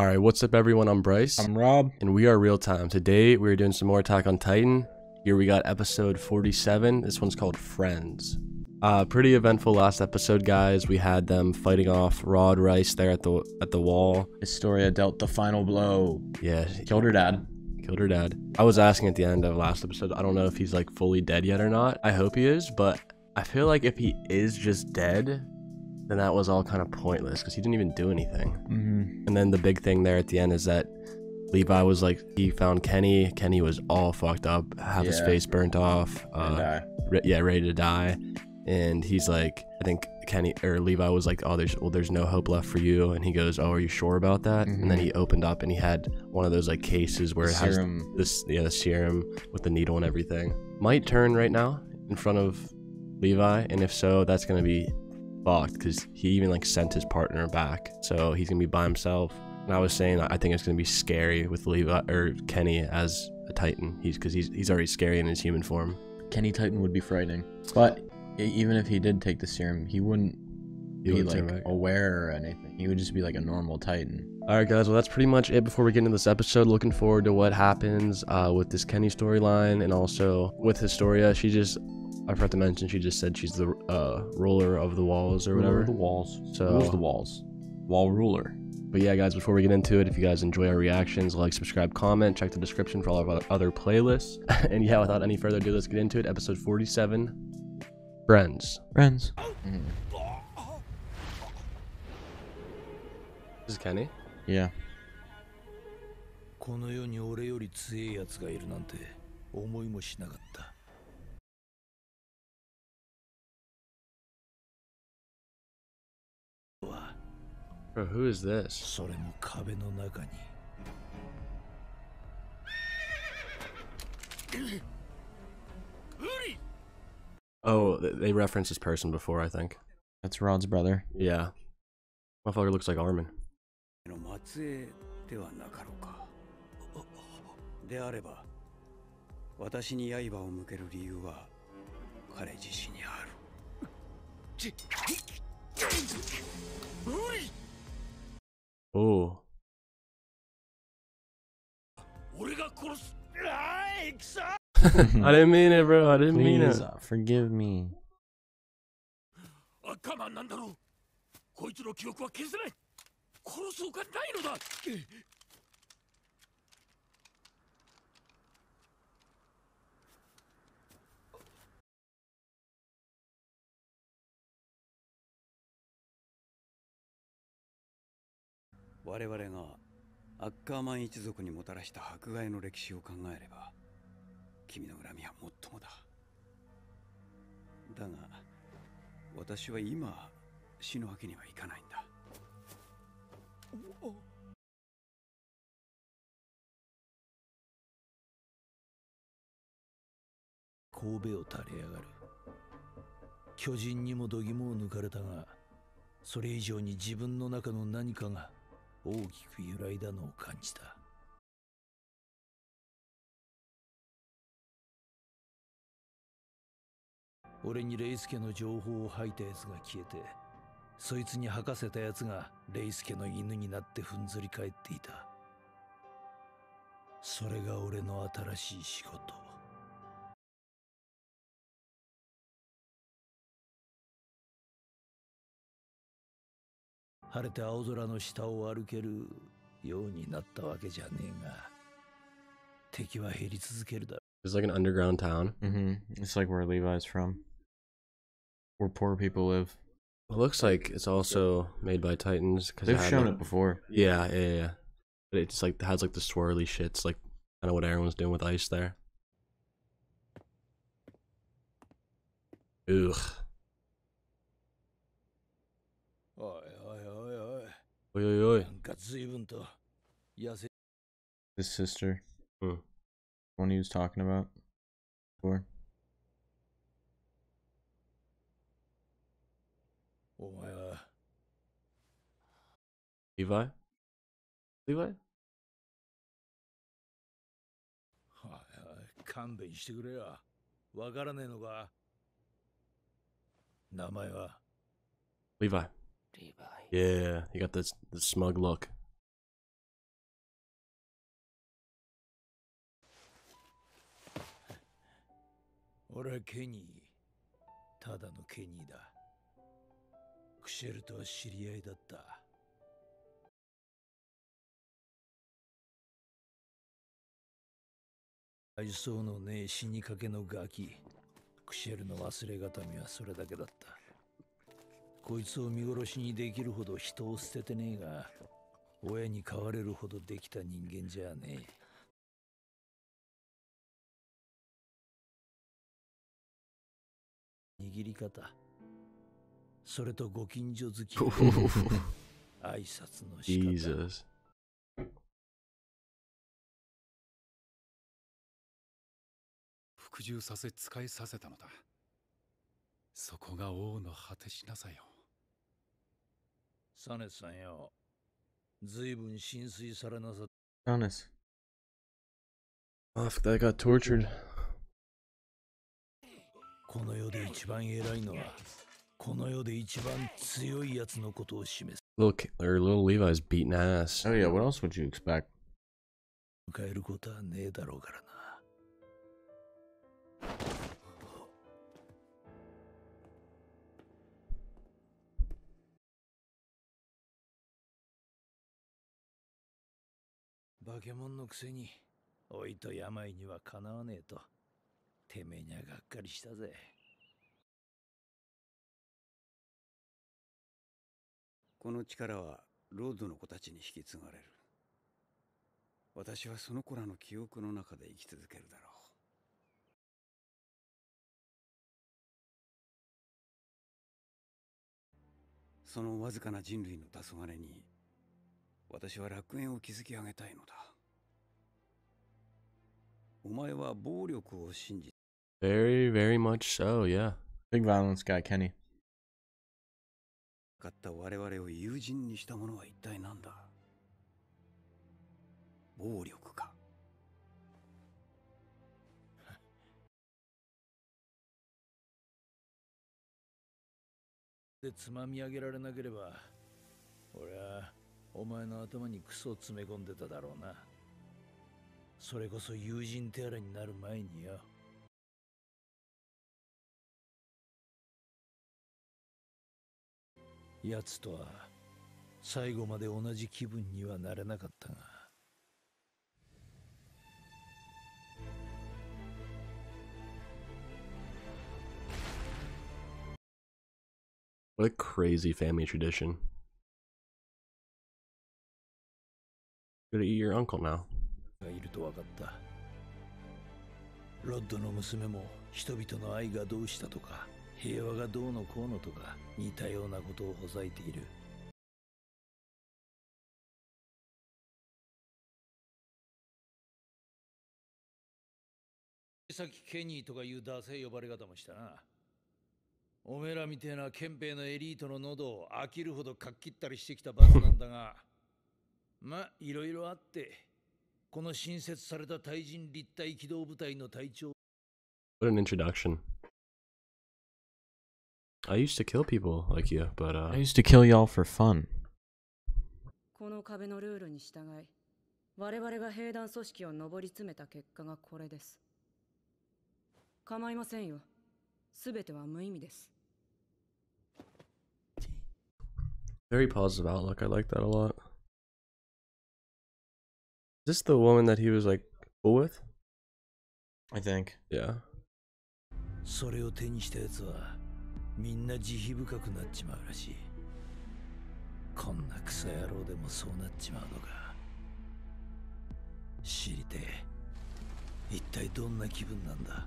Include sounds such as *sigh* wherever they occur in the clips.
All right, what's up, everyone? I'm Bryce, I'm Rob. and we are Reel Time. Today, we're doing some more Attack on Titan. Here we got episode 47. This one's called Friends. Uh, pretty eventful last episode, guys. We had them fighting off Rod Reiss there at the at the wall. Historia dealt the final blow. Yeah, Killed her dad. killed her dad. I was asking at the end of last episode. I don't know if he's like fully dead yet or not. I hope he is, but I feel like if he is just dead, then that was all kind of pointless because he didn't even do anything. Mm-hmm. And then the big thing there at the end is that Levi was like, he found Kenny. Kenny was all fucked up, half his face burnt off. Uh, re- yeah, ready to die. And he's like, I think Kenny or Levi was like, oh, there's well, there's no hope left for you. And he goes, oh, are you sure about that? And then Mhm. he opened up and he had one of those like cases where it has this yeah the serum with the needle and everything. Might turn right now in front of Levi, and if so, that's gonna be fucked because he even like sent his partner back, so he's gonna be by himself. And I was saying I think it's gonna be scary with Levi or Kenny as a Titan. He's because he's he's already scary in his human form. Kenny Titan would be frightening. But even if he did take the serum, he wouldn't He be like aware or anything. He would just be like a normal Titan. All right, guys. Well, that's pretty much it. Before we get into this episode, looking forward to what happens uh, with this Kenny storyline, and also with Historia. She just, I forgot to mention, she just said she's the uh, ruler of the walls or whatever. Ruler of the walls. So- Rules the walls. Wall ruler. But yeah, guys, before we get into it, if you guys enjoy our reactions, like, subscribe, comment, check the description for all of our other playlists. *laughs* and yeah, without any further ado, let's get into it. Episode 47 Friends. Friends. This is Kenny. Yeah. この世に俺より強い奴がいるなんて思いもしなかった。 Bro, who is this? それも壁の中に。 Oh, th- they referenced this person before, I think. That's Rod's brother. Yeah. Motherfucker looks like Armin. の末裔ではなかろうか。であれば、私に刃を向ける理由は彼自身にある。 Oh. 俺が殺す。ああ、戦 *laughs* I didn't mean it, bro. I didn't mean Please it. uh, forgive me. 赤マンなんだろう。こいつの記憶は消せない。殺すほかないのだ。 我々がアッカーマン一族にもたらした迫害の歴史を考えれば君の恨みはもっともだ。だが私は今死ぬわけにはいかないんだ。神戸を垂れ上がる。巨人にも度肝を抜かれたがそれ以上に自分の中の何かが大きく揺らいだのを感じた。俺にレイスケの情報を吐いたやつが消えてそいつに吐かせたやつがレイスケの犬になってふんぞり返っていた。それが俺の新しい仕事。晴れて青空の下を歩けるようになったわけじゃねえが敵は減り続けるだろう It's like an underground town. Mm-hmm. It's like where Levi's from. Where poor people live. It looks like it's also made by Titans. Cause They've shown like, it before. Yeah, yeah, yeah. But it's like has like the swirly shits, like kind of what Eren was doing with ice there. Ugh. Oh yeah. Oi, oi, oi. なんか随分と痩せ His sister. Hmm. One he was talking about before. お前は Levi? Levi? はいはい勘弁してくれよわからねえのか名前は Levi. Levi. Yeah, he got the, the smug look. Ora ケニー。ただのケニーだ。クシェルとは知り合いだった。愛想のねえ死にかけのガキ。クシェルの忘れがたみはそれだけだった。こいつを見殺しにできるほど人を捨ててねえが、親に飼われるほどできた人間じゃねえ。握り方。それとご近所好き。*laughs* 挨拶の仕方。Jesus. 服従させ使いさせたのだそこが王の果てしなさよサネさんよ。ずいぶん浸水されなさ Honest. Oh, if that got tortured. この世で一番偉いのは、この世で一番強い奴のことを示す。 Little Ki- or little Levi's beating ass. Oh yeah, what else would you expect? 迎えることはねえだろうからな。 化け物のくせに、老いと病にはかなわねえと、てめえにはがっかりしたぜ。この力はロードの子たちに引き継がれる。私はその子らの記憶の中で生き続けるだろう。そのわずかな人類の黄昏に私は楽園を築き上げたいのだお前は暴力を信じ Very, very much so, yeah. Big violence guy, Kenny. かった我々を友人にしたものは一体何だ？暴力か *laughs* でつまみ上げられなければ俺はお前の頭にクソを詰め込んでただろうな。それこそ友人手洗いになる前によ。奴とは最後まで同じ気分にはなれなかったが。What a crazy family tradition. Gonna eat your uncle now. がいると分かった。ロッドの娘も人々の愛がどうしたとか平和がどうのこうのとか似たようなことをほざいている。さっきケニーとかいうダセい呼ばれ方もしたな。おめえらみてえな憲兵のエリートの喉を飽きるほどかっきったりしてきたバカなんだがまいろいろあってこの新設された対人立体機動部隊の隊長 What an introduction. I used to kill people like you, but uh, I used to kill y'all for fun. この壁のルールに従い我々が兵団組織を上り詰めた結果がこれです構いませんよ全ては無意味です very positive outlook. I like that a lot. Is this the woman that he was like cool with? I think. Yeah. それを手にした奴はみんな慈悲深くなっちまうらしいこんなクソ野郎でもそうなっちまうのか知りてえ一体どんな気分なんだ？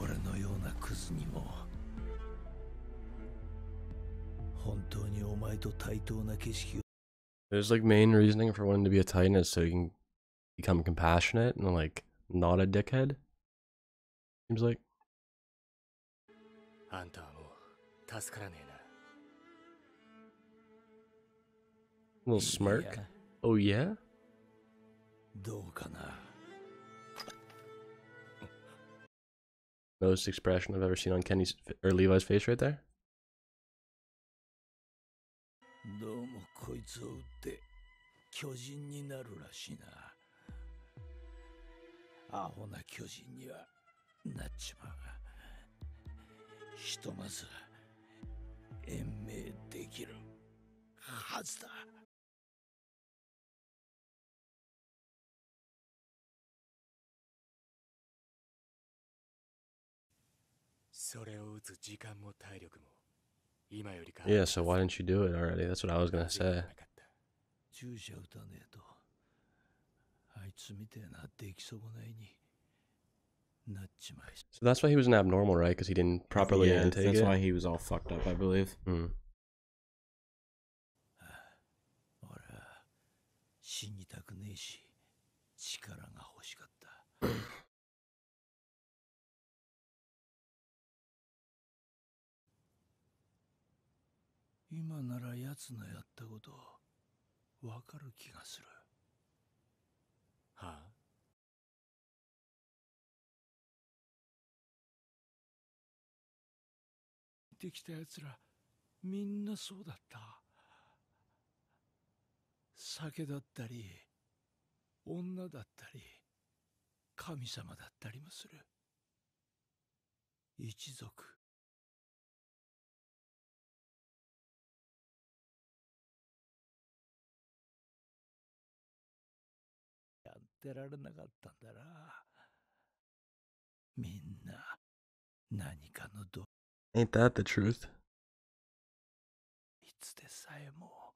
俺のようなクズにも There's like main reasoning for wanting to be a titan is so you can become compassionate and like not a dickhead. Seems like あんたはもう助からねえな a little smirk. いや Oh yeah. どうかな Most expression I've ever seen on Kenny's or Levi's face right there. どうもこいつを撃って巨人になるらしいな。アホな巨人にはなっちまうひとまず延命できるはずだ。それを打つ時間も体力も Yeah, so why didn't you do it already? That's what I was going to say. So that's why he was an abnormal, right? Because he didn't properly yeah, intake that's it. That's why he was all fucked up, I believe. Mm. *coughs* 今なら奴のやったことわかる気がする。はあ？できた奴らみんなそうだった。酒だったり女だったり神様だったりもする。一族てられなかったんだなみんな何かのど Ain't that the truth? いつでさえも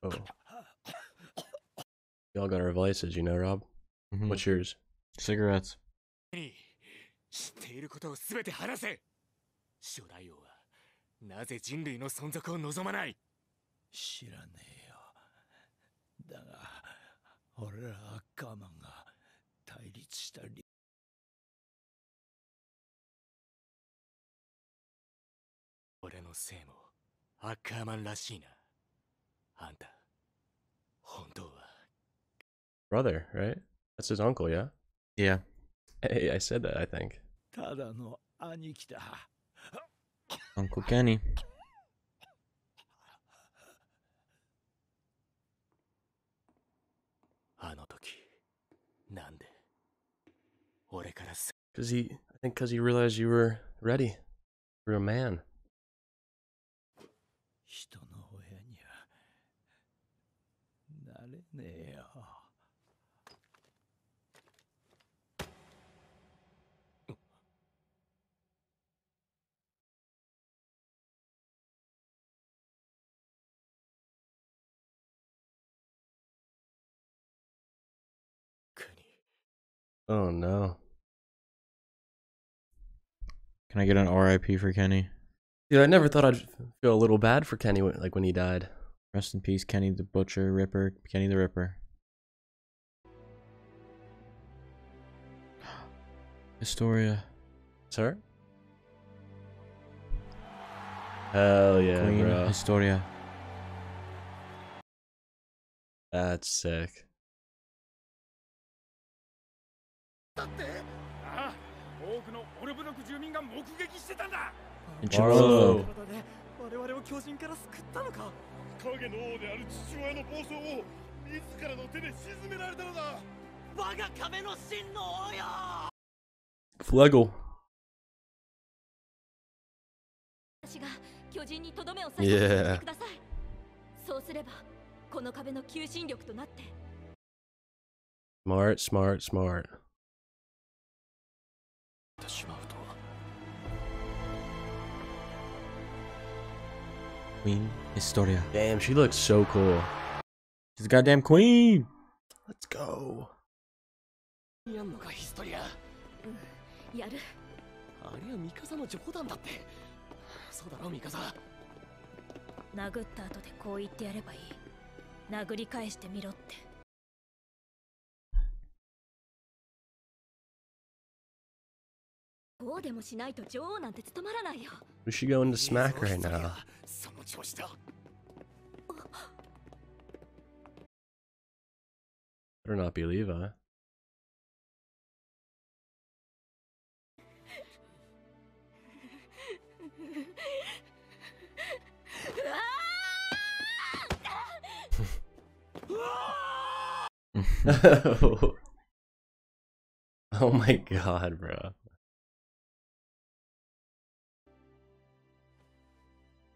Oh. *coughs* We all got our vices, you know, Rob? Mhm. What's yours? Cigarettes. に知っていることをすべて話せ初代王はなぜ人類の存続を望まない知らねえよだが 俺らアッカーマンが対立した理俺のせいもアッカーマンらしいなあんた本当は Brother, right? That's his uncle, yeah? Yeah. Hey, I said that, I think. ただの兄貴だ Uncle Kenny. Because he, I think, because he realized you were ready. You were a man. Oh no. Can I get an RIP for Kenny? Dude, I never thought I'd feel a little bad for Kenny when, like when he died. Rest in peace, Kenny the Butcher, Ripper, Kenny the Ripper. *gasps* Historia. Sir? Hell yeah, Queen bro. Historia. That's sick. のオルブロク住民が目撃してたんだ Marlo. 我々を巨人から救ったのか影の王である父親の暴走を自らの手で沈められたのだ我が壁の真の王よ Flegel. 私が巨人にとどめを刺してください。そうすればこの壁の求心力となって Smart, smart, smart. てしまうと Queen Historia. Damn, she looks so cool. She's a goddamn queen! Let's go. やんのかヒストリアやるありゃミカサの冗談だってそうだろミカサ殴った後でこう言ってやればいい殴り返してみろって こうでもしないと女王なんて務まらないよ We should go into smack right now. その調子だ Better not be Levi. うわー *laughs* oh my god, bro.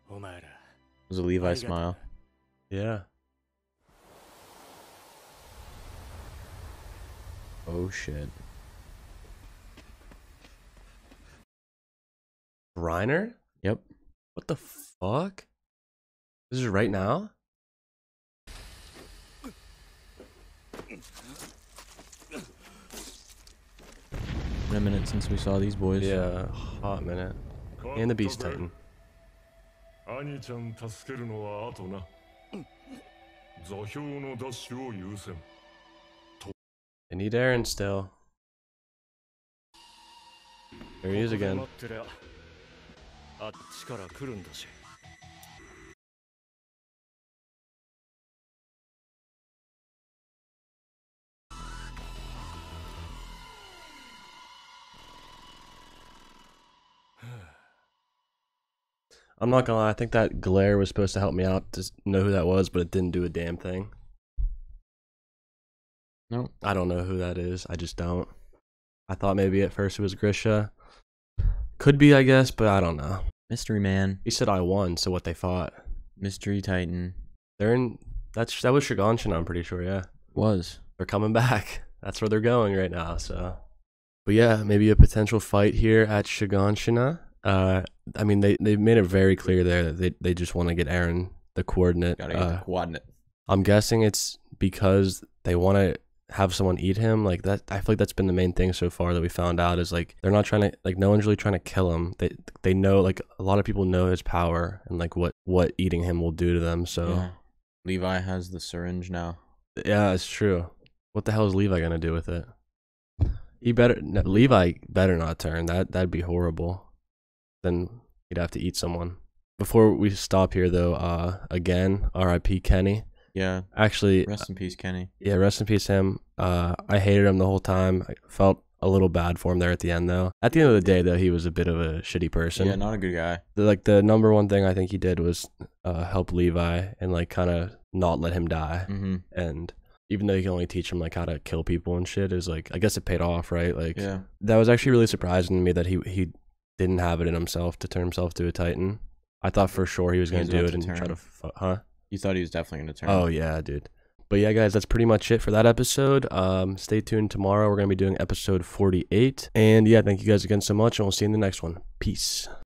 It was a Levi smile. Yeah. Oh shit. Reiner? Yep. What the fuck? This is right now? Been a minute since we saw these boys. Yeah, hot minute. And the Beast Titan. 兄ちゃん助けるのは後な座標の奪取を優先 need Eren still. There he is again. I'm not gonna lie, I think that glare was supposed to help me out to know who that was, but it didn't do a damn thing. No. I don't know who that is. I just don't. I thought maybe at first it was Grisha. Could be, I guess, but I don't know. Mystery Man. He said I won, so what they fought. Mystery Titan. They're in that's that was Shiganshin, I'm pretty sure, yeah. Was. They're coming *laughs* back. That's where they're going right now, so But yeah, maybe a potential fight here at Shiganshina. Uh I mean they they made it very clear there that they, they just want to get Eren the coordinate. Gotta get Uh, the coordinate. I'm guessing it's because they want to have someone eat him. Like that, I feel like that's been the main thing so far that we found out is like they're not trying to like no one's really trying to kill him. They they know like a lot of people know his power and like what what eating him will do to them. So Yeah. Levi has the syringe now. yeah, it's true. What the hell is Levi gonna do with it? He better no, Levi better not turn. That that'd be horrible. Then he'd have to eat someone. Before we stop here though, uh, again, R.I.P. Kenny. Yeah. Actually, Rest in peace, Kenny. yeah, rest in peace, him. Uh, I hated him the whole time. I felt a little bad for him there at the end, though. At the end of the day, though, he was a bit of a shitty person. Yeah, not a good guy. The- like the number one thing I think he did was uh, help Levi and like kind of not let him die. Mm-hmm. And even though he can only teach him like how to kill people and shit, is like I guess it paid off, right? Like Yeah. that was actually really surprising to me that he he didn't have it in himself to turn himself to a Titan. I thought for sure he was gonna do it to and try turn. to, fu- huh? You thought he was definitely gonna turn. Oh yeah, dude. But yeah, guys, that's pretty much it for that episode. Um, stay tuned tomorrow. We're gonna be doing episode 48. And yeah, thank you guys again so much, and we'll see you in the next one. Peace.